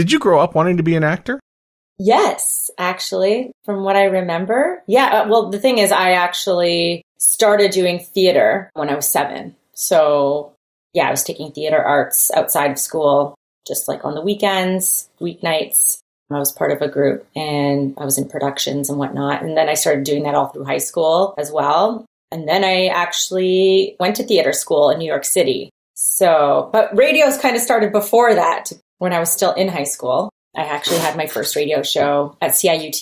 Did you grow up wanting to be an actor? Yes, actually, from what I remember. Yeah, uh, well, the thing is, I actually started doing theater when I was seven. So, yeah, I was taking theater arts outside of school, just like on the weekends, weeknights. I was part of a group and I was in productions and whatnot. And then I started doing that all through high school as well. And then I actually went to theater school in New York City. So, but radio's kind of started before that when I was still in high school. I actually had my first radio show at CIUT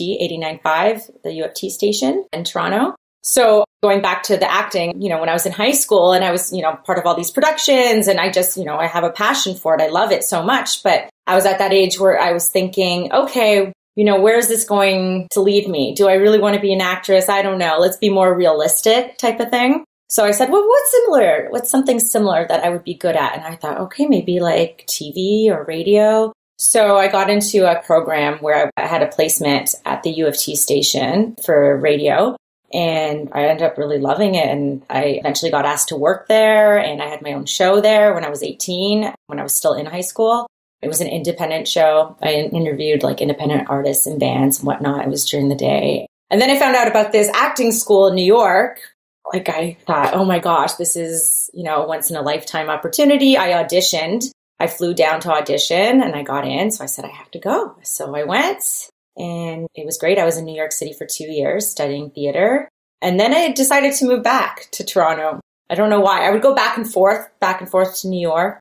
89.5, the U of T station in Toronto. So going back to the acting, you know, when I was in high school and I was, you know, part of all these productions and I just, you know, I have a passion for it. I love it so much. But I was at that age where I was thinking, okay, you know, where's this going to lead me? Do I really want to be an actress? I don't know. Let's be more realistic type of thing. So I said, well, what's similar? What's something similar that I would be good at? And I thought, okay, maybe like TV or radio. So I got into a program where I had a placement at the U of T station for radio. And I ended up really loving it. And I eventually got asked to work there. And I had my own show there when I was 18, when I was still in high school. It was an independent show. I interviewed like independent artists and bands and whatnot. It was during the day. And then I found out about this acting school in New York. Like I thought, oh my gosh, this is, you know, once in a lifetime opportunity. I auditioned I flew down to audition and I got in. So I said, I have to go. So I went and it was great. I was in New York City for two years studying theater. And then I decided to move back to Toronto. I don't know why. I would go back and forth, back and forth to New York.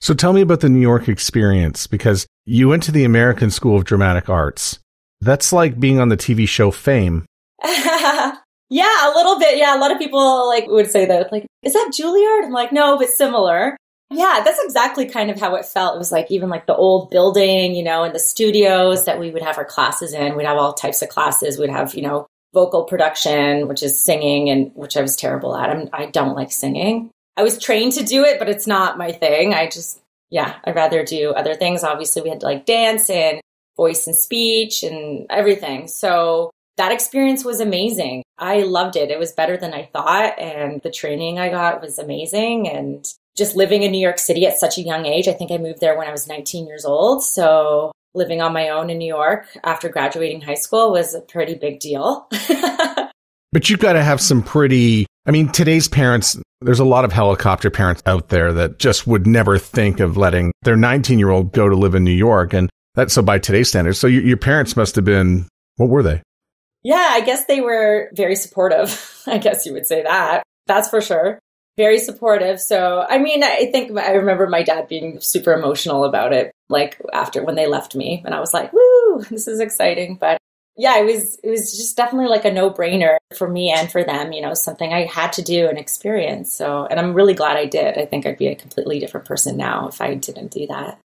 So tell me about the New York experience because you went to the American School of Dramatic Arts. That's like being on the TV show Fame. yeah, a little bit. Yeah, a lot of people like would say that. Like, is that Juilliard? I'm like, no, but similar. Yeah, that's exactly kind of how it felt. It was like even like the old building, you know, and the studios that we would have our classes in. We'd have all types of classes. We'd have, you know, vocal production, which is singing and which I was terrible at. I'm, I don't like singing. I was trained to do it, but it's not my thing. I just, yeah, I'd rather do other things. Obviously, we had to like dance and voice and speech and everything. So that experience was amazing. I loved it. It was better than I thought. And the training I got was amazing. And just living in New York City at such a young age. I think I moved there when I was 19 years old. So living on my own in New York after graduating high school was a pretty big deal. but you've got to have some pretty, I mean, today's parents, there's a lot of helicopter parents out there that just would never think of letting their 19 year old go to live in New York. And that's so by today's standards. So your, your parents must have been, what were they? Yeah, I guess they were very supportive. I guess you would say that. That's for sure very supportive. So, I mean, I think I remember my dad being super emotional about it, like after when they left me, and I was like, "Woo, this is exciting!" But yeah, it was it was just definitely like a no brainer for me and for them. You know, something I had to do and experience. So, and I'm really glad I did. I think I'd be a completely different person now if I didn't do that.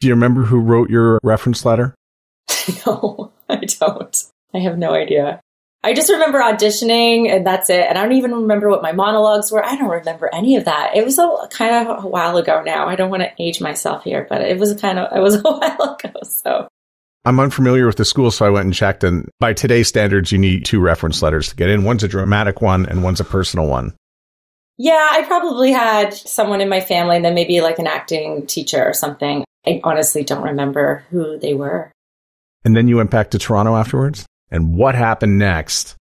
Do you remember who wrote your reference letter? no, I don't. I have no idea. I just remember auditioning and that's it. And I don't even remember what my monologues were. I don't remember any of that. It was a kind of a while ago now. I don't want to age myself here, but it was kind of, it was a while ago. So I'm unfamiliar with the school, so I went and checked. And by today's standards, you need two reference letters to get in. One's a dramatic one and one's a personal one. Yeah, I probably had someone in my family and then maybe like an acting teacher or something. I honestly don't remember who they were. And then you went back to Toronto afterwards? And what happened next?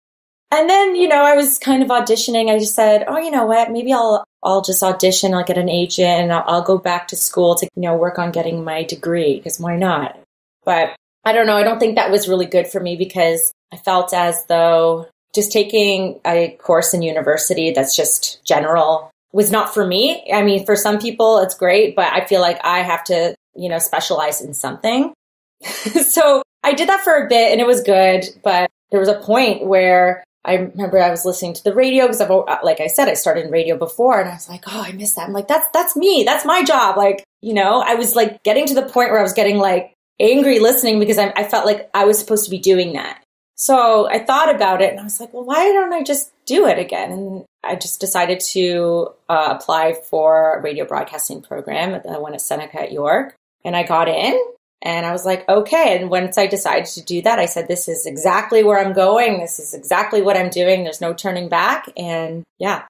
And then, you know, I was kind of auditioning. I just said, oh, you know what? Maybe I'll I'll just audition. I'll get an agent, and I'll, I'll go back to school to you know work on getting my degree because why not? But I don't know. I don't think that was really good for me because I felt as though just taking a course in university that's just general was not for me. I mean, for some people it's great, but I feel like I have to, you know, specialize in something. so I did that for a bit and it was good, but there was a point where I remember I was listening to the radio because I've, uh, like I said, I started in radio before and I was like, oh, I miss that. I'm like, that's, that's me. That's my job. Like, you know, I was like getting to the point where I was getting like angry listening because I, I felt like I was supposed to be doing that. So I thought about it and I was like, well, why don't I just do it again? And I just decided to uh, apply for a radio broadcasting program at the one at Seneca at York. And I got in and I was like, okay. And once I decided to do that, I said, this is exactly where I'm going. This is exactly what I'm doing. There's no turning back. And yeah.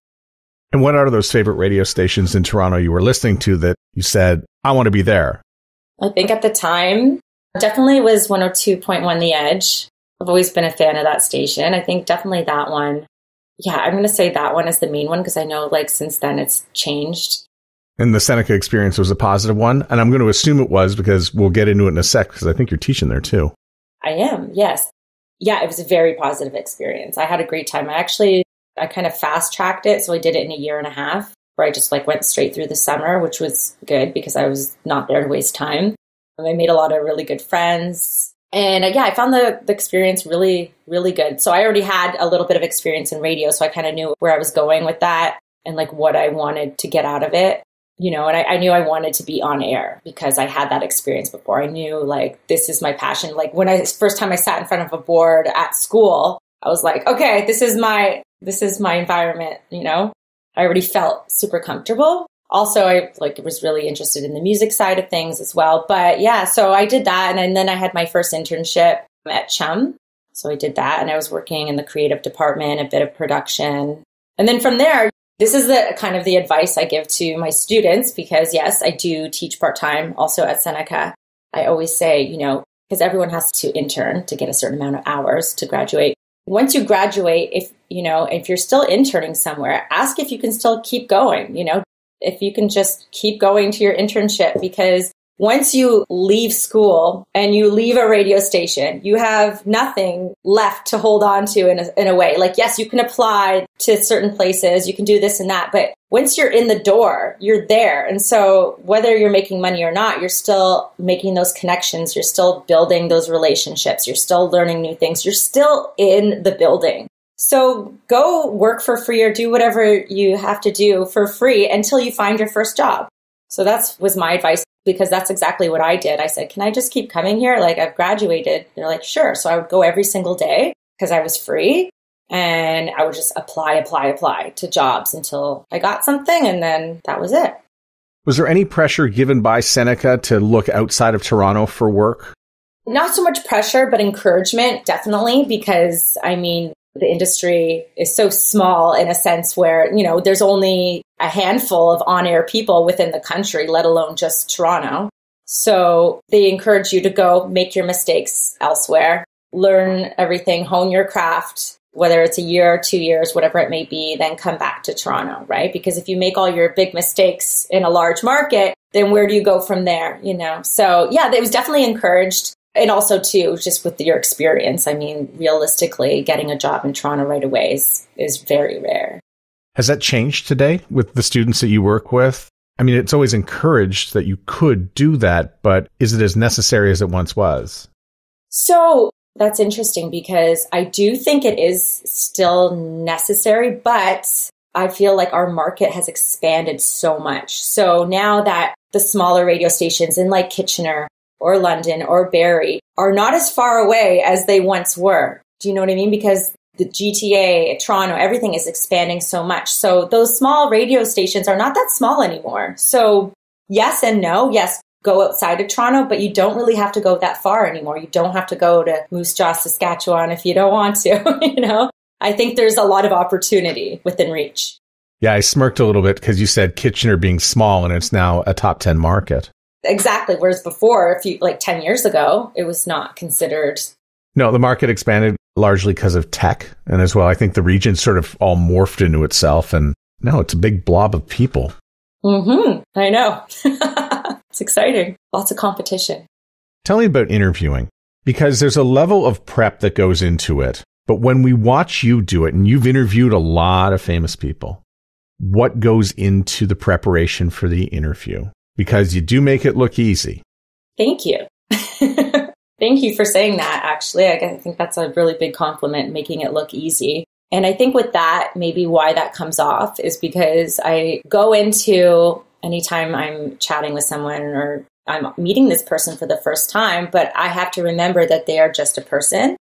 And what are those favorite radio stations in Toronto you were listening to that you said, I want to be there? I think at the time, definitely was 102.1 The Edge. I've always been a fan of that station. I think definitely that one. Yeah, I'm going to say that one is the main one because I know like since then it's changed. And the Seneca experience was a positive one. And I'm going to assume it was because we'll get into it in a sec because I think you're teaching there too. I am, yes. Yeah, it was a very positive experience. I had a great time. I actually, I kind of fast tracked it. So I did it in a year and a half where I just like went straight through the summer, which was good because I was not there to waste time. And I made a lot of really good friends. And uh, yeah, I found the, the experience really, really good. So I already had a little bit of experience in radio. So I kind of knew where I was going with that and like what I wanted to get out of it you know, and I, I, knew I wanted to be on air because I had that experience before. I knew like this is my passion. Like when I first time I sat in front of a board at school, I was like, okay, this is my this is my environment. You know, I already felt super comfortable. Also, I like was really interested in the music side of things as well. But yeah, so I did that, and, and then I had my first internship at Chum. So I did that, and I was working in the creative department, a bit of production, and then from there, this is the kind of the advice I give to my students because yes, I do teach part time also at Seneca. I always say, you know, because everyone has to intern to get a certain amount of hours to graduate. Once you graduate, if you know, if you're still interning somewhere, ask if you can still keep going, you know, if you can just keep going to your internship because once you leave school and you leave a radio station, you have nothing left to hold on to in a, in a way. Like, yes, you can apply to certain places, you can do this and that, but once you're in the door, you're there. And so whether you're making money or not, you're still making those connections. You're still building those relationships. You're still learning new things. You're still in the building. So go work for free or do whatever you have to do for free until you find your first job. So that was my advice because that's exactly what I did. I said, Can I just keep coming here? Like, I've graduated. They're like, Sure. So I would go every single day because I was free and I would just apply, apply, apply to jobs until I got something. And then that was it. Was there any pressure given by Seneca to look outside of Toronto for work? Not so much pressure, but encouragement, definitely, because I mean, the industry is so small in a sense where, you know, there's only a handful of on air people within the country, let alone just Toronto. So they encourage you to go make your mistakes elsewhere, learn everything, hone your craft, whether it's a year or two years, whatever it may be, then come back to Toronto, right? Because if you make all your big mistakes in a large market, then where do you go from there, you know? So yeah, it was definitely encouraged and also too just with your experience i mean realistically getting a job in toronto right away is, is very rare. Has that changed today with the students that you work with? I mean it's always encouraged that you could do that but is it as necessary as it once was? So that's interesting because i do think it is still necessary but i feel like our market has expanded so much. So now that the smaller radio stations in like kitchener or London or Barrie are not as far away as they once were. Do you know what I mean? Because the GTA, Toronto, everything is expanding so much. So those small radio stations are not that small anymore. So yes and no. Yes, go outside of Toronto, but you don't really have to go that far anymore. You don't have to go to Moose Jaw, Saskatchewan if you don't want to, you know? I think there's a lot of opportunity within reach. Yeah, I smirked a little bit because you said Kitchener being small and it's now a top 10 market. Exactly. Whereas before, if you like 10 years ago, it was not considered. No, the market expanded largely because of tech. And as well, I think the region sort of all morphed into itself. And now it's a big blob of people. Mm-hmm. I know. it's exciting. Lots of competition. Tell me about interviewing because there's a level of prep that goes into it. But when we watch you do it, and you've interviewed a lot of famous people, what goes into the preparation for the interview? Because you do make it look easy. Thank you. Thank you for saying that, actually. I think that's a really big compliment, making it look easy. And I think with that, maybe why that comes off is because I go into anytime I'm chatting with someone or I'm meeting this person for the first time, but I have to remember that they are just a person.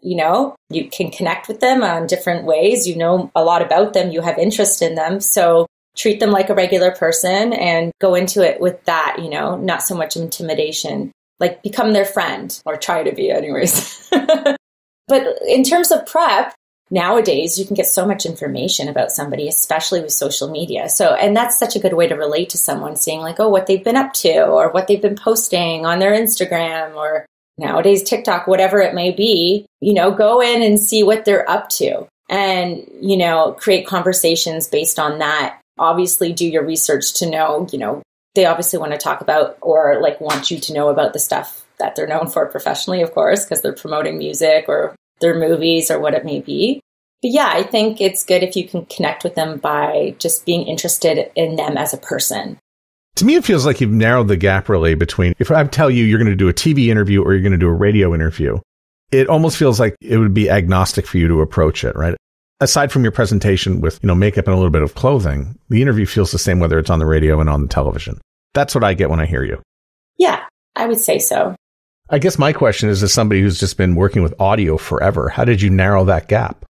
You know, you can connect with them on different ways. You know a lot about them. You have interest in them. So treat them like a regular person and go into it with that, you know, not so much intimidation. Like become their friend or try to be, anyways. but in terms of prep, nowadays you can get so much information about somebody, especially with social media. So, and that's such a good way to relate to someone, seeing like, oh, what they've been up to or what they've been posting on their Instagram or nowadays TikTok, whatever it may be, you know, go in and see what they're up to and, you know, create conversations based on that. Obviously, do your research to know, you know, they obviously want to talk about or like want you to know about the stuff that they're known for professionally, of course, because they're promoting music or their movies or what it may be. But yeah, I think it's good if you can connect with them by just being interested in them as a person. To me, it feels like you've narrowed the gap really between if I tell you you're going to do a TV interview or you're going to do a radio interview, it almost feels like it would be agnostic for you to approach it, right? Aside from your presentation with, you know, makeup and a little bit of clothing, the interview feels the same whether it's on the radio and on the television. That's what I get when I hear you. Yeah, I would say so. I guess my question is as somebody who's just been working with audio forever, how did you narrow that gap?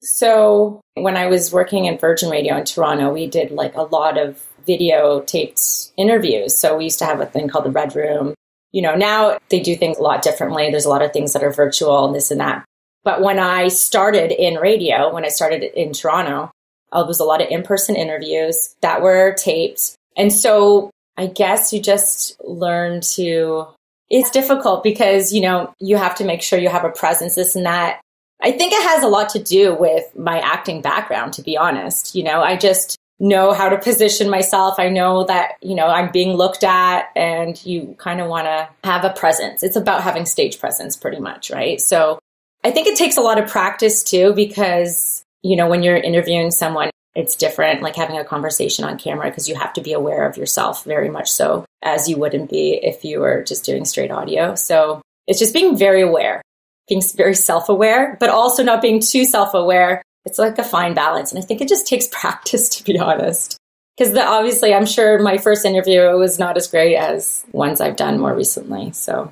So, when I was working in Virgin Radio in Toronto, we did like a lot of video taped interviews. So, we used to have a thing called the Red Room. You know, now they do things a lot differently. There's a lot of things that are virtual and this and that. But when I started in radio, when I started in Toronto, uh, there was a lot of in person interviews that were taped. And so I guess you just learn to it's difficult because, you know, you have to make sure you have a presence, this and that. I think it has a lot to do with my acting background, to be honest. You know, I just know how to position myself. I know that, you know, I'm being looked at and you kind of want to have a presence. It's about having stage presence pretty much, right? So I think it takes a lot of practice too, because, you know, when you're interviewing someone, it's different like having a conversation on camera because you have to be aware of yourself very much so as you wouldn't be if you were just doing straight audio. So it's just being very aware, being very self aware, but also not being too self aware. It's like a fine balance. And I think it just takes practice, to be honest. Because obviously, I'm sure my first interview was not as great as ones I've done more recently. So,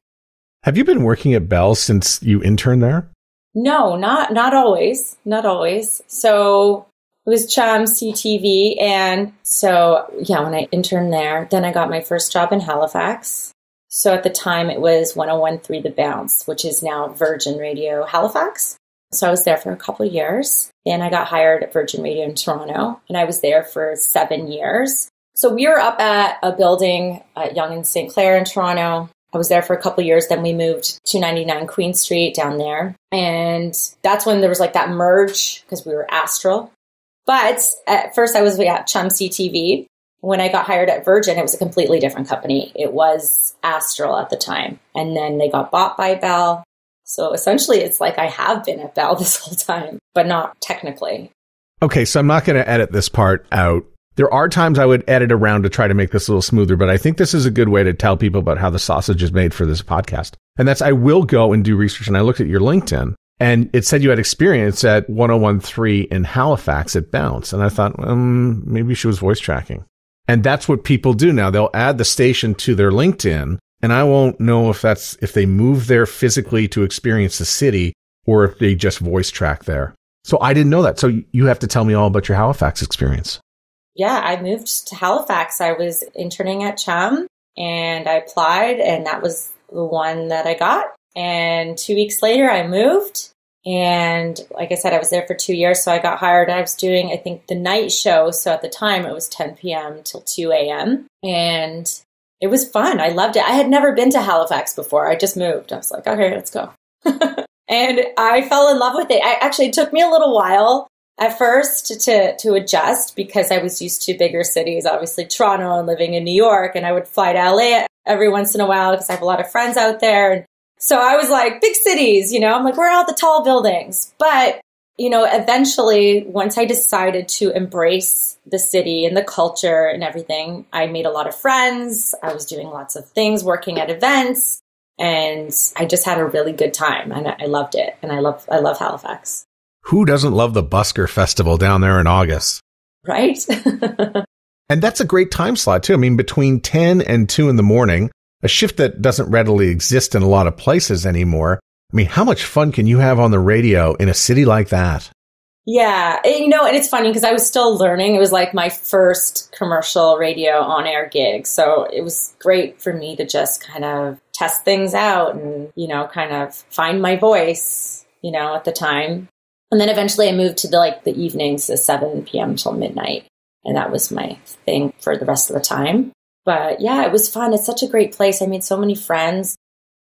have you been working at Bell since you interned there? No, not not always, not always. So it was Chum CTV. And so, yeah, when I interned there, then I got my first job in Halifax. So at the time, it was 1013 The Bounce, which is now Virgin Radio Halifax. So I was there for a couple years. Then I got hired at Virgin Radio in Toronto, and I was there for seven years. So we were up at a building at Yonge and St. Clair in Toronto. I was there for a couple years. Then we moved to 99 Queen Street down there. And that's when there was like that merge because we were Astral. But at first, I was at Chum CTV. When I got hired at Virgin, it was a completely different company. It was Astral at the time. And then they got bought by Bell. So essentially, it's like I have been at Bell this whole time, but not technically. Okay, so I'm not going to edit this part out. There are times I would edit around to try to make this a little smoother, but I think this is a good way to tell people about how the sausage is made for this podcast. And that's I will go and do research. And I looked at your LinkedIn and it said you had experience at 1013 in Halifax at Bounce. And I thought, um, maybe she was voice tracking. And that's what people do now. They'll add the station to their LinkedIn. And I won't know if that's, if they move there physically to experience the city or if they just voice track there. So I didn't know that. So you have to tell me all about your Halifax experience. Yeah, I moved to Halifax. I was interning at Chum and I applied and that was the one that I got. And two weeks later, I moved. And like I said, I was there for two years. So I got hired. I was doing, I think, the night show. So at the time, it was 10 p.m. till 2 a.m. And it was fun. I loved it. I had never been to Halifax before. I just moved. I was like, okay, let's go. and I fell in love with it. I actually it took me a little while at first to to adjust because I was used to bigger cities, obviously Toronto and living in New York, and I would fly to LA every once in a while because I have a lot of friends out there. And so I was like, big cities, you know, I'm like, where are all the tall buildings? But, you know, eventually, once I decided to embrace the city and the culture and everything, I made a lot of friends. I was doing lots of things, working at events, and I just had a really good time and I loved it. And I love, I love Halifax. Who doesn't love the Busker Festival down there in August? Right. and that's a great time slot too. I mean, between 10 and 2 in the morning, a shift that doesn't readily exist in a lot of places anymore. I mean, how much fun can you have on the radio in a city like that? Yeah, you know, and it's funny because I was still learning. It was like my first commercial radio on air gig. So it was great for me to just kind of test things out and, you know, kind of find my voice, you know, at the time. And then eventually I moved to the like the evenings, the 7 p.m. till midnight. And that was my thing for the rest of the time. But yeah, it was fun. It's such a great place. I made so many friends.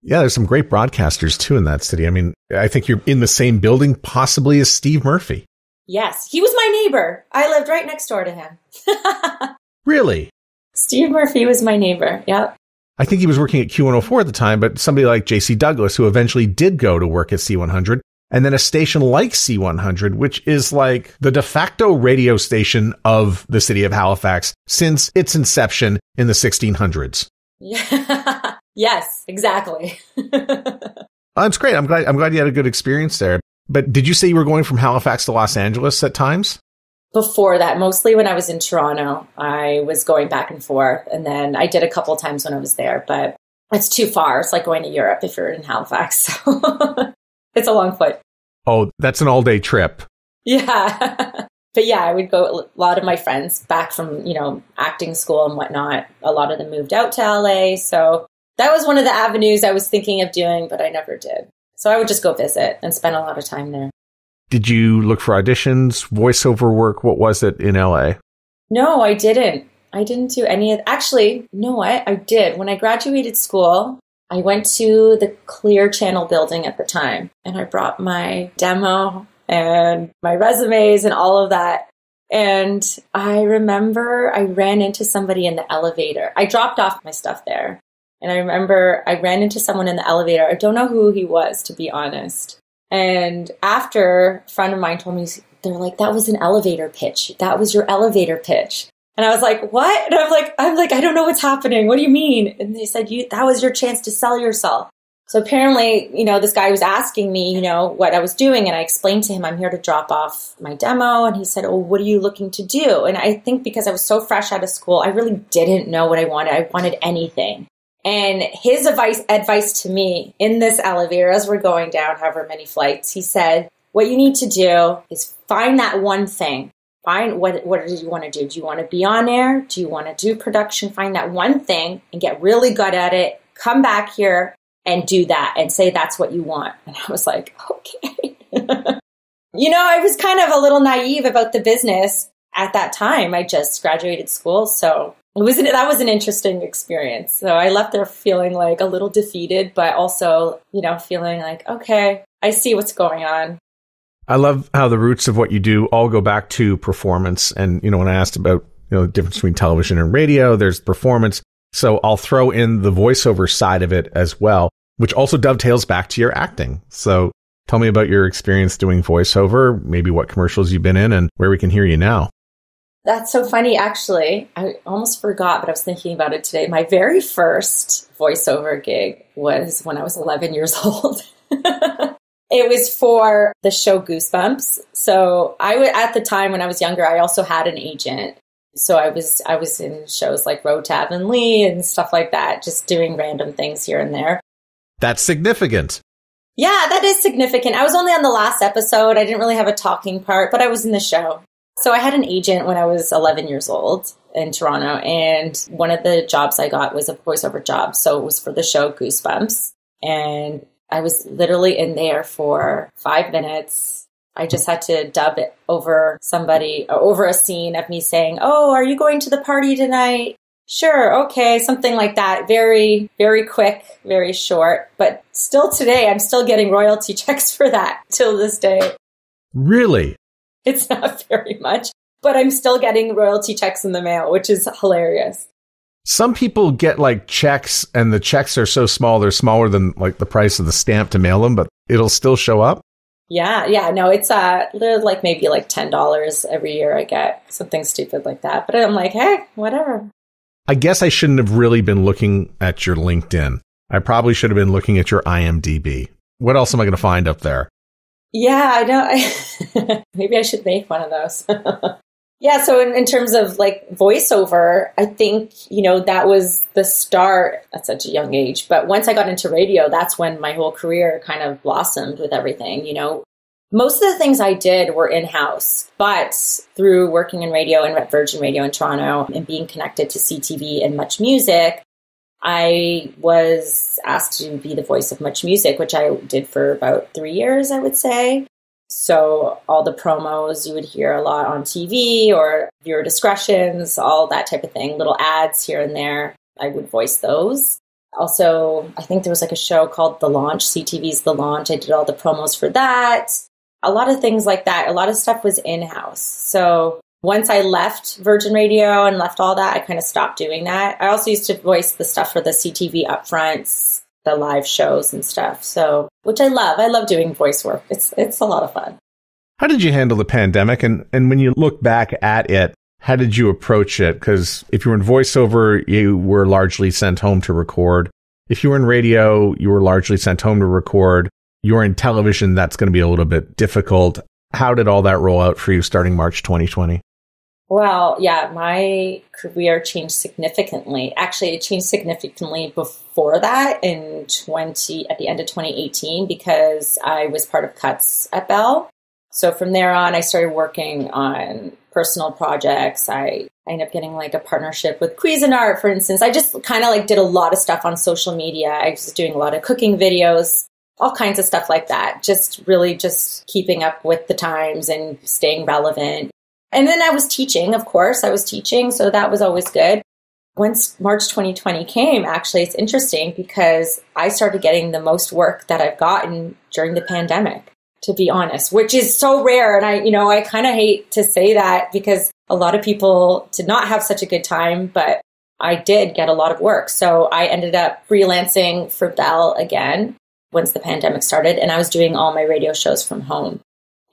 Yeah, there's some great broadcasters too in that city. I mean, I think you're in the same building possibly as Steve Murphy. Yes, he was my neighbor. I lived right next door to him. really? Steve Murphy was my neighbor. Yep. I think he was working at Q104 at the time, but somebody like JC Douglas, who eventually did go to work at C100, and then a station like C100, which is like the de facto radio station of the city of Halifax since its inception in the 1600s. Yeah. yes, exactly. Oh, That's great. I'm glad. I'm glad you had a good experience there. But did you say you were going from Halifax to Los Angeles at times? Before that, mostly when I was in Toronto, I was going back and forth, and then I did a couple times when I was there. But it's too far. It's like going to Europe if you're in Halifax. So it's a long flight. Oh, that's an all day trip. Yeah. but yeah, I would go. A lot of my friends back from, you know, acting school and whatnot, a lot of them moved out to LA. So that was one of the avenues I was thinking of doing, but I never did. So I would just go visit and spend a lot of time there. Did you look for auditions, voiceover work? What was it in LA? No, I didn't. I didn't do any of actually, no, what? I did. When I graduated school, I went to the Clear Channel building at the time and I brought my demo and my resumes and all of that. And I remember I ran into somebody in the elevator. I dropped off my stuff there. And I remember I ran into someone in the elevator. I don't know who he was, to be honest. And after a friend of mine told me, they're like, that was an elevator pitch. That was your elevator pitch. And I was like, what? And I'm like, I'm like, I don't know what's happening. What do you mean? And they said, you, that was your chance to sell yourself. So apparently, you know, this guy was asking me, you know, what I was doing. And I explained to him, I'm here to drop off my demo. And he said, Oh, what are you looking to do? And I think because I was so fresh out of school, I really didn't know what I wanted. I wanted anything. And his advice, advice to me in this elevator as we're going down however many flights, he said, what you need to do is find that one thing Find what what do you want to do? Do you want to be on air? Do you want to do production? Find that one thing and get really good at it. Come back here and do that and say that's what you want. And I was like, okay. you know, I was kind of a little naive about the business at that time. I just graduated school, so it was that was an interesting experience. So I left there feeling like a little defeated, but also, you know, feeling like, okay, I see what's going on. I love how the roots of what you do all go back to performance. And, you know, when I asked about, you know, the difference between television and radio, there's performance. So I'll throw in the voiceover side of it as well, which also dovetails back to your acting. So tell me about your experience doing voiceover, maybe what commercials you've been in and where we can hear you now. That's so funny, actually. I almost forgot, but I was thinking about it today. My very first voiceover gig was when I was 11 years old. It was for the show Goosebumps. So I would at the time when I was younger, I also had an agent. So I was I was in shows like Road to Avonlea and stuff like that, just doing random things here and there. That's significant. Yeah, that is significant. I was only on the last episode. I didn't really have a talking part, but I was in the show. So I had an agent when I was 11 years old in Toronto, and one of the jobs I got was a voiceover job. So it was for the show Goosebumps. And I was literally in there for five minutes. I just had to dub it over somebody, over a scene of me saying, Oh, are you going to the party tonight? Sure, okay, something like that. Very, very quick, very short. But still today, I'm still getting royalty checks for that till this day. Really? It's not very much, but I'm still getting royalty checks in the mail, which is hilarious. Some people get like checks and the checks are so small, they're smaller than like the price of the stamp to mail them, but it'll still show up. Yeah, yeah, no, it's uh like maybe like ten dollars every year I get something stupid like that. But I'm like, hey, whatever. I guess I shouldn't have really been looking at your LinkedIn. I probably should have been looking at your IMDb. What else am I going to find up there? Yeah, I know. maybe I should make one of those. Yeah, so in, in, terms of like voiceover, I think, you know, that was the start at such a young age. But once I got into radio, that's when my whole career kind of blossomed with everything, you know. Most of the things I did were in house, but through working in radio and at Virgin Radio in Toronto and being connected to CTV and Much Music, I was asked to be the voice of Much Music, which I did for about three years, I would say. So all the promos you would hear a lot on TV or viewer discretions, all that type of thing, little ads here and there. I would voice those. Also, I think there was like a show called The Launch, CTV's The Launch. I did all the promos for that. A lot of things like that. A lot of stuff was in house. So once I left Virgin Radio and left all that, I kind of stopped doing that. I also used to voice the stuff for the CTV upfronts, the live shows and stuff. So, which I love. I love doing voice work. It's it's a lot of fun. How did you handle the pandemic? And and when you look back at it, how did you approach it? Because if you were in voiceover, you were largely sent home to record. If you were in radio, you were largely sent home to record. You're in television, that's going to be a little bit difficult. How did all that roll out for you starting March 2020? Well, yeah, my career changed significantly. Actually, it changed significantly before that in 20 at the end of 2018 because I was part of Cuts at Bell. So from there on, I started working on personal projects. I, I ended up getting like a partnership with Cuisinart, for instance. I just kind of like did a lot of stuff on social media. I was doing a lot of cooking videos, all kinds of stuff like that. Just really just keeping up with the times and staying relevant. And then I was teaching, of course, I was teaching. So that was always good. Once March 2020 came, actually, it's interesting because I started getting the most work that I've gotten during the pandemic to be honest, which is so rare. And I, you know, I kind of hate to say that because a lot of people did not have such a good time, but I did get a lot of work. So I ended up freelancing for Bell again once the pandemic started, and I was doing all my radio shows from home.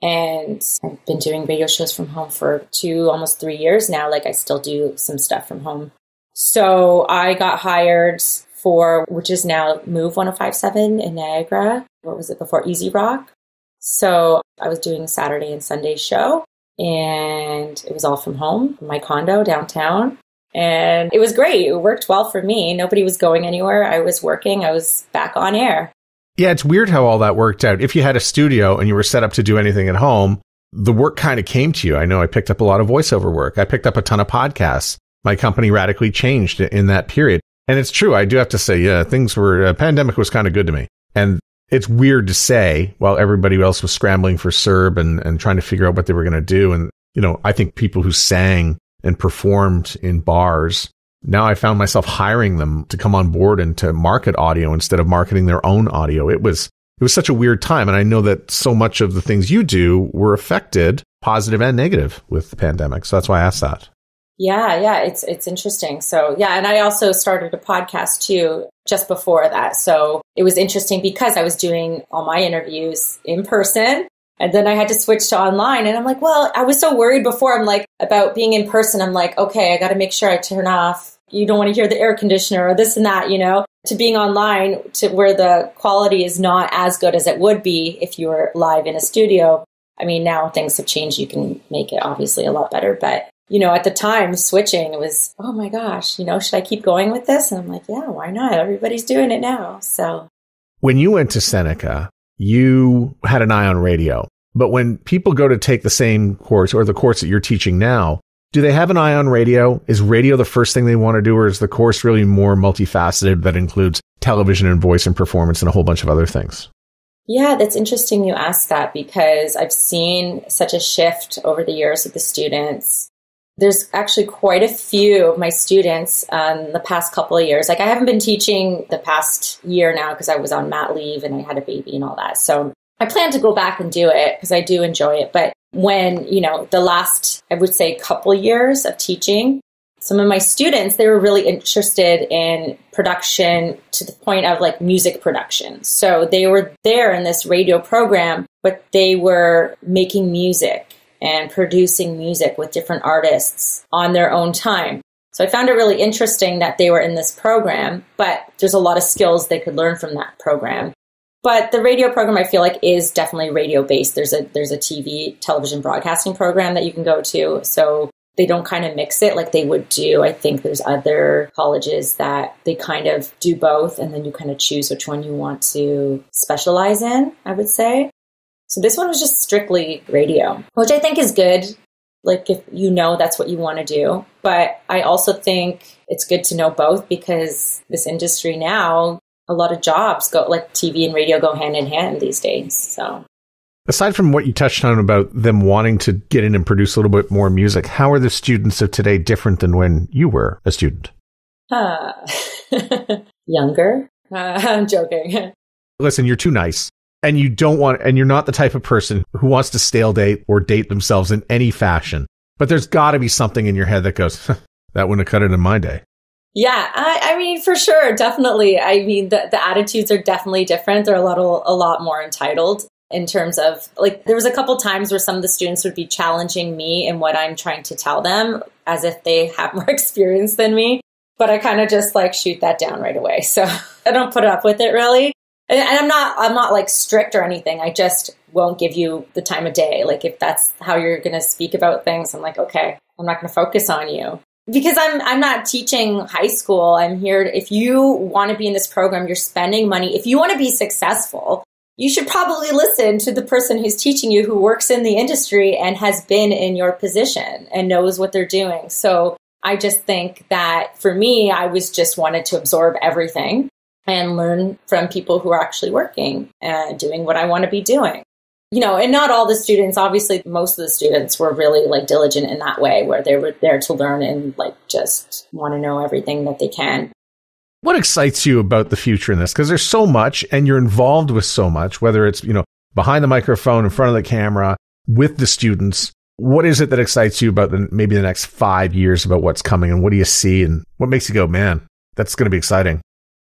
And I've been doing radio shows from home for two, almost three years now. Like I still do some stuff from home. So I got hired for, which is now Move 1057 in Niagara. What was it before? Easy Rock. So I was doing Saturday and Sunday show and it was all from home, my condo downtown. And it was great. It worked well for me. Nobody was going anywhere. I was working. I was back on air. Yeah, it's weird how all that worked out. If you had a studio and you were set up to do anything at home, the work kind of came to you. I know I picked up a lot of voiceover work. I picked up a ton of podcasts. My company radically changed in that period. And it's true. I do have to say, yeah, things were, uh, pandemic was kind of good to me. And it's weird to say while everybody else was scrambling for CERB and, and trying to figure out what they were going to do. And, you know, I think people who sang and performed in bars, now I found myself hiring them to come on board and to market audio instead of marketing their own audio. It was, it was such a weird time. And I know that so much of the things you do were affected positive and negative with the pandemic. So that's why I asked that. Yeah, yeah, it's it's interesting. So, yeah, and I also started a podcast too just before that. So, it was interesting because I was doing all my interviews in person and then I had to switch to online and I'm like, well, I was so worried before I'm like about being in person. I'm like, okay, I got to make sure I turn off. You don't want to hear the air conditioner or this and that, you know, to being online to where the quality is not as good as it would be if you were live in a studio. I mean, now things have changed. You can make it obviously a lot better, but you know, at the time switching, it was, oh my gosh, you know, should I keep going with this? And I'm like, yeah, why not? Everybody's doing it now. So when you went to Seneca, you had an eye on radio. But when people go to take the same course or the course that you're teaching now, do they have an eye on radio? Is radio the first thing they want to do, or is the course really more multifaceted that includes television and voice and performance and a whole bunch of other things? Yeah, that's interesting you ask that because I've seen such a shift over the years with the students there's actually quite a few of my students um, the past couple of years. Like I haven't been teaching the past year now because I was on mat leave and I had a baby and all that. So I plan to go back and do it because I do enjoy it. But when, you know, the last, I would say, couple years of teaching, some of my students, they were really interested in production to the point of like music production. So they were there in this radio program, but they were making music and producing music with different artists on their own time. So I found it really interesting that they were in this program, but there's a lot of skills they could learn from that program. But the radio program I feel like is definitely radio based. There's a there's a TV television broadcasting program that you can go to. So they don't kind of mix it like they would do. I think there's other colleges that they kind of do both and then you kind of choose which one you want to specialize in, I would say. So this one was just strictly radio, which I think is good. Like if you know that's what you want to do. But I also think it's good to know both because this industry now, a lot of jobs go like TV and radio go hand in hand these days. So Aside from what you touched on about them wanting to get in and produce a little bit more music, how are the students of today different than when you were a student? Uh, younger. Uh, I'm joking. Listen, you're too nice. And you don't want, and you're not the type of person who wants to stale date or date themselves in any fashion. But there's got to be something in your head that goes, that wouldn't have cut it in my day. Yeah, I, I, mean, for sure, definitely. I mean, the, the attitudes are definitely different. They're a lot, a lot more entitled in terms of like there was a couple times where some of the students would be challenging me in what I'm trying to tell them as if they have more experience than me. But I kind of just like shoot that down right away. So I don't put up with it really. And, and I'm not I'm not like strict or anything. I just won't give you the time of day. Like if that's how you're going to speak about things, I'm like, okay, I'm not going to focus on you because I'm I'm not teaching high school. I'm here if you want to be in this program, you're spending money. If you want to be successful, you should probably listen to the person who's teaching you who works in the industry and has been in your position and knows what they're doing. So I just think that for me, I was just wanted to absorb everything and learn from people who are actually working and doing what I want to be doing you know, and not all the students, obviously, most of the students were really like diligent in that way, where they were there to learn and like just want to know everything that they can. What excites you about the future in this? Because there's so much and you're involved with so much, whether it's, you know, behind the microphone, in front of the camera, with the students. What is it that excites you about the, maybe the next five years about what's coming and what do you see and what makes you go, man, that's going to be exciting?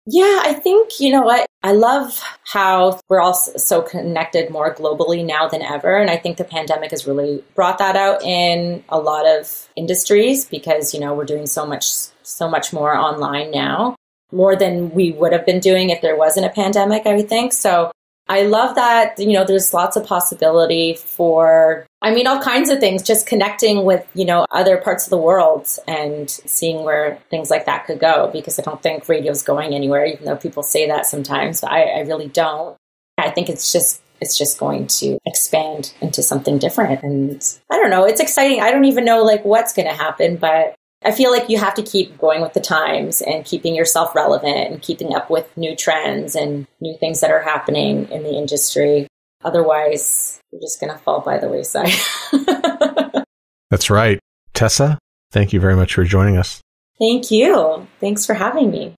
Yeah, I think, you know what? I love how we're all so connected more globally now than ever. And I think the pandemic has really brought that out in a lot of industries because, you know, we're doing so much, so much more online now, more than we would have been doing if there wasn't a pandemic, I would think. So I love that, you know, there's lots of possibility for, I mean, all kinds of things, just connecting with, you know, other parts of the world and seeing where things like that could go because I don't think radio's going anywhere, even though people say that sometimes. I, I really don't. I think it's just it's just going to expand into something different. And I don't know, it's exciting. I don't even know like what's going to happen, but I feel like you have to keep going with the times and keeping yourself relevant and keeping up with new trends and new things that are happening in the industry. Otherwise, you're just going to fall by the wayside. That's right. Tessa, thank you very much for joining us. Thank you. Thanks for having me.